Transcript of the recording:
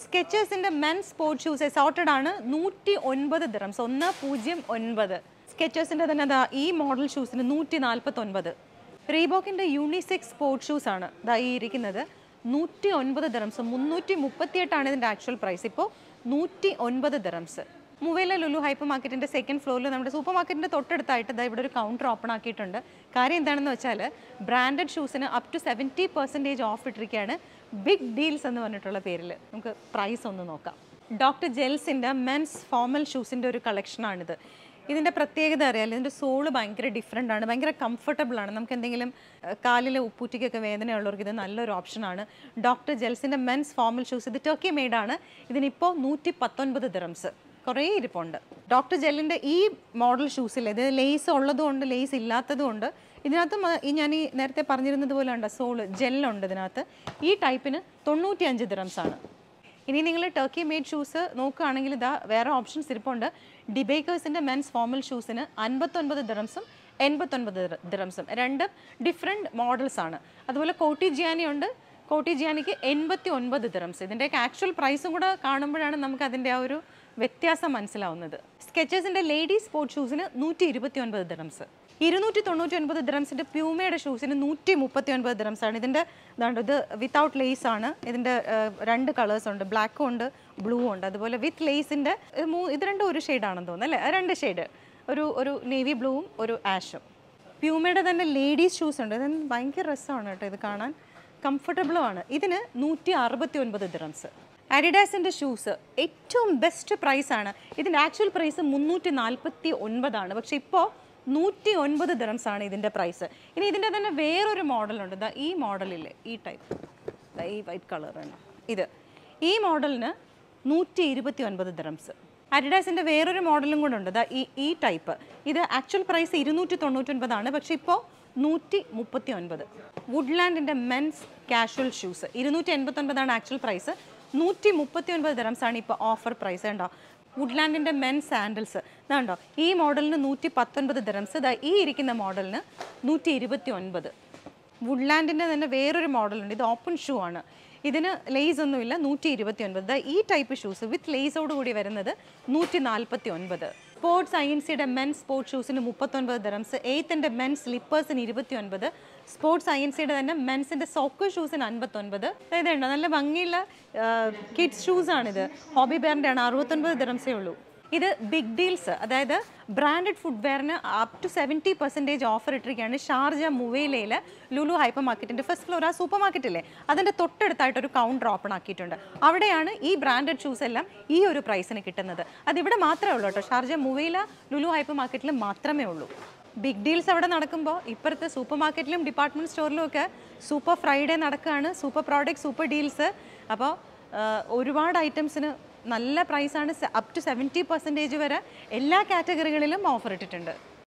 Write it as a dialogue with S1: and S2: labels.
S1: സ്കെച്ചേഴ്സിന്റെ men sports shoes assorted ആണ് നൂറ്റി ഒൻപത് ദിറംസ് ഒന്ന് പൂജ്യം ഒൻപത്. സ്കെച്ചേഴ്സിന്റെ തന്നെ ദാ ഈ മോഡൽ ഷൂസിന് നൂറ്റി നാൽപ്പത്തി ഒൻപത് റീബോക്കിന്റെ യൂണിസെക്സ് സ്പോർട്സ് ഷൂസ് ആണ് ദാ ഈ ഇരിക്കുന്നത്. നൂറ്റി ഒൻപത് ദിറംസ് മുന്നൂറ്റി മുപ്പത്തിയെട്ടാണ് ഇതിന്റെ ആക്ച്വൽ പ്രൈസ് ഇപ്പോൾ നൂറ്റി ഒൻപത് ദിറംസ് മുവേല ലുലു ഹൈപ്പർ മാർക്കറ്റിന്റെ സെക്കൻഡ് ഫ്ലോറിൽ നമ്മുടെ സൂപ്പർ മാർക്കറ്റിന്റെ തൊട്ടടുത്തായിട്ട് ദാ ഇവിടെ ഒരു കൗണ്ടർ ഓപ്പൺ ആക്കിയിട്ടുണ്ട്. കാര്യം എന്താണെന്ന് വെച്ചാൽ branded ഷൂസിന് up to seventy percentage off ഇട്ടിരിക്കുകയാണ്. ബിഗ് ഡീൽസ് എന്ന് പറഞ്ഞിട്ടുള്ള പേരിൽ നമുക്ക് പ്രൈസ് ഒന്ന് നോക്കാം. ഡോക്ടർ ജെൽസിന്റെ മെൻസ് ഫോമൽ ഷൂസിന്റെ ഒരു കളക്ഷനാണിത് ഇതിന്റെ പ്രത്യേകത അറിയാലോ ഇതിന്റെ സോൾ ഭയങ്കര ഡിഫറെന്റ് ആണ് ഭയങ്കര കംഫർട്ടബിൾ ആണ്. നമുക്ക് എന്തെങ്കിലും കാലിലെ ഉപ്പൂറ്റിക്കൊക്കെ വേദനയുള്ളവർക്ക് ഇത് നല്ലൊരു ഓപ്ഷനാണ് ഡോക്ടർ ജെൽസിന്റെ മെൻസ് ഫോമൽ ഷൂസ് ഇത് ടർക്കി മെയ്ഡാണ് ഇതിനിപ്പോൾ നൂറ്റി പത്തൊൻപത് ദിറംസ് കുറേ ഇരിപ്പുണ്ട്. ഡോക്ടർ ജെല്ലിന്റെ ഈ മോഡൽ ഷൂസിൽ ഇത് ലേസ് ഉള്ളതുകൊണ്ട് ലേസ് ഇല്ലാത്തതുകൊണ്ട് ഇതിനകത്ത് ഞാൻ ഈ നേരത്തെ പറഞ്ഞിരുന്നത് പോലെ ഉണ്ട് സോൾ ജെല്ലുണ്ട് ഇതിനകത്ത്. ഈ ടൈപ്പിന് തൊണ്ണൂറ്റി അഞ്ച് ദിറംസ് ആണ്. ഇനി നിങ്ങൾ ടർക്കി മെയ്ഡ് ഷൂസ് നോക്കുകയാണെങ്കിൽ ഇതാ വേറെ ഓപ്ഷൻസ് ഇരിപ്പുണ്ട്. ഡിബേക്കേഴ്സിന്റെ മെൻസ് ഫോമൽ ഷൂസിന് അൻപത്തൊൻപത് ദിറംസും എൺപത്തൊൻപത് ദിറംസും രണ്ട് ഡിഫറെന്റ് മോഡൽസ് ആണ്. അതുപോലെ കോട്ടി ജിയാനി ഉണ്ട്. കോട്ടി ജിയാനിക്ക് എൺപത്തി ഒൻപത് ദിറംസ് ഇതിന്റെയൊക്കെ ആക്ച്വൽ പ്രൈസും കൂടെ കാണുമ്പോഴാണ് നമുക്ക് അതിന്റെ ആ ഒരു വ്യത്യാസം മനസ്സിലാവുന്നത്. സ്കെച്ചേഴ്സിന്റെ ലേഡീസ് സ്പോർട്സ് ഷൂസിന് നൂറ്റി ഇരുപത്തി ഒൻപത് ദിറംസ് ഇരുന്നൂറ്റി തൊണ്ണൂറ്റി ഒൻപത് ദിറംസിന്റെ പ്യൂമയുടെ ഷൂസിന് നൂറ്റി മുപ്പത്തി ഒൻപത് ദ്രംസ് ആണ്. ഇതിന്റെ ഇതാണ്ട് ഇത് വിത്തൗട്ട് ലേസ് ആണ്. ഇതിന്റെ രണ്ട് കളേഴ്സ് ഉണ്ട്. ബ്ലാക്കും ഉണ്ട് ബ്ലൂ ഉണ്ട്. അതുപോലെ വിത്ത് ലേസിന്റെ ഇത് രണ്ടും ഒരു ഷെയ്ഡാണെന്ന് തോന്നുന്നു അല്ലേ? രണ്ട് ഷെയ്ഡ് ഒരു ഒരു നേവി ബ്ലൂവും ഒരു ആഷും പ്യൂമയുടെ തന്നെ ലേഡീസ് ഷൂസ് ഉണ്ട്. ഇത് ഭയങ്കര രസമാണ് കേട്ടോ ഇത് കാണാൻ. കംഫർട്ടബിളും ആണ്. ഇതിന് നൂറ്റി അറുപത്തി ഒൻപത് ദിറംസ് അഡിഡാസിന്റെ ഷൂസ് ഏറ്റവും ബെസ്റ്റ് പ്രൈസാണ് ഇതിന്റെ ആക്ച്വൽ പ്രൈസ് മുന്നൂറ്റി നാൽപ്പത്തി ഒൻപതാണ് പക്ഷേ ഇപ്പോൾ നൂറ്റി ഒൻപത് ദിറംസാണ് ഇതിന്റെ പ്രൈസ് ഇനി ഇതിന്റെ തന്നെ വേറൊരു മോഡലുണ്ട് ദാ ഈ മോഡലില്ലേ ഈ ടൈപ്പ് ഈ വൈറ്റ് കളർ തന്നെ ഇത്. ഈ മോഡലിന് നൂറ്റി ഇരുപത്തി ഒൻപത് ദിറംസ് അഡിഡാസിന്റെ വേറൊരു മോഡലും കൂടെ ഉണ്ട്. ദാ ഈ ഈ ടൈപ്പ് ഇത് ആക്ച്വൽ പ്രൈസ് ഇരുന്നൂറ്റി തൊണ്ണൂറ്റൊൻപതാണ് പക്ഷേ ഇപ്പോൾ നൂറ്റി മുപ്പത്തി ഒൻപത് വുഡ്ലാൻഡിന്റെ മെൻസ് കാഷ്വൽ ഷൂസ് ഇരുന്നൂറ്റി എൺപത്തൊൻപതാണ് ആക്ച്വൽ പ്രൈസ് നൂറ്റി മുപ്പത്തി ഒൻപത് ദിറംസ് ആണ് ഇപ്പോൾ ഓഫർ പ്രൈസ് കണ്ടോ? വുഡ്ലാൻഡിന്റെ മെൻ സാൻഡൽസ് ഇതാണ്ടോ? ഈ മോഡലിന് നൂറ്റി പത്തൊൻപത് ദിറംസ് ഇതാ ഈ ഇരിക്കുന്ന മോഡലിന് നൂറ്റി ഇരുപത്തി ഒൻപത് വുഡ്ലാൻഡിന്റെ തന്നെ വേറൊരു മോഡലുണ്ട് ഇത് ഓപ്പൺ ഷൂ ആണ്. ഇതിന് ലേസ് ഒന്നുമില്ല നൂറ്റി ഇരുപത്തി ഒൻപത് ഈ ടൈപ്പ് ഷൂസ് വിത്ത് ലേസോട് കൂടി വരുന്നത് നൂറ്റി നാൽപ്പത്തി ഒൻപത് സ്പോർട്സ് ഐ എൻ സിയുടെ മെൻസ് സ്പോർട്സ് ഷൂസിന് മുപ്പത്തൊൻപത് ദറംസ് എയ്ത്തിന്റെ മെൻ സ്ലിപ്പേഴ്സിന് ഇരുപത്തി ഒൻപത് സ്പോർട്സ് ഐ എൻ സിയുടെ തന്നെ മെൻസിന്റെ സോക്കർ ഷൂസിന് അൻപത്തൊൻപത്. അതായത് നല്ല ഭംഗിയുള്ള കിഡ്സ് ഷൂസാണിത് ഹോബി ബെയറിന്റെ ആണ് അറുപത്തൊൻപത് ദിറംസേ ഉള്ളൂ. ഇത് ബിഗ് ഡീൽസ് അതായത് branded ഫുഡ്വെയറിന് up to seventy percentage offer ഇട്ടിരിക്കുകയാണ് ഷാർജ മുവേലയിൽ ലുലു ഹൈപ്പർ മാർക്കറ്റിന്റെ ഫസ്റ്റ് ഫ്ലോർ ആ സൂപ്പർ മാർക്കറ്റില്ലേ അതിന്റെ തൊട്ടടുത്തായിട്ടൊരു കൗണ്ടർ ഓപ്പൺ ആക്കിയിട്ടുണ്ട്. അവിടെയാണ് ഈ ബ്രാൻഡഡ് ഷൂസ് എല്ലാം ഈ ഒരു പ്രൈസിന് കിട്ടുന്നത്. അതിവിടെ മാത്രമേ ഉള്ളൂ കേട്ടോ. ഷാർജ മുവേല ലുലു ഹൈപ്പർ മാർക്കറ്റിൽ മാത്രമേ ഉള്ളൂ. ബിഗ് ഡീൽസ് അവിടെ നടക്കുമ്പോൾ ഇപ്പുറത്തെ സൂപ്പർ മാർക്കറ്റിലും ഡിപ്പാർട്ട്മെന്റ് സ്റ്റോറിലും ഒക്കെ സൂപ്പർ ഫ്രൈഡേ നടക്കുകയാണ് സൂപ്പർ പ്രോഡക്റ്റ് സൂപ്പർ ഡീൽസ് അപ്പോൾ ഒരുപാട് ഐറ്റംസിന് നല്ല പ്രൈസാണ് അപ് ടു സെവന്റി പെർസെന്റേജ് വരെ എല്ലാ കാറ്റഗറികളിലും ഓഫർ ഇട്ടിട്ടുണ്ട്.